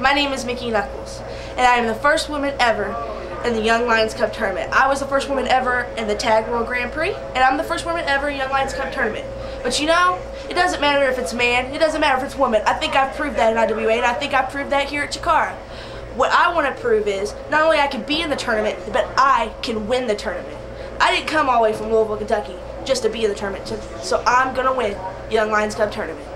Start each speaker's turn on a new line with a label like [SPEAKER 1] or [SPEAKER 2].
[SPEAKER 1] My name is Mickie Knuckles, and I am the first woman ever in the Young Lions Cup tournament. I was the first woman ever in the Tag World Grand Prix, and I'm the first woman ever in Young Lions Cup tournament. But you know, it doesn't matter if it's man, it doesn't matter if it's woman. I think I've proved that in IWA, and I think I've proved that here at Chikara. What I want to prove is not only I can be in the tournament, but I can win the tournament. I didn't come all the way from Louisville, Kentucky just to be in the tournament. So I'm going to win Young Lions Cup tournament.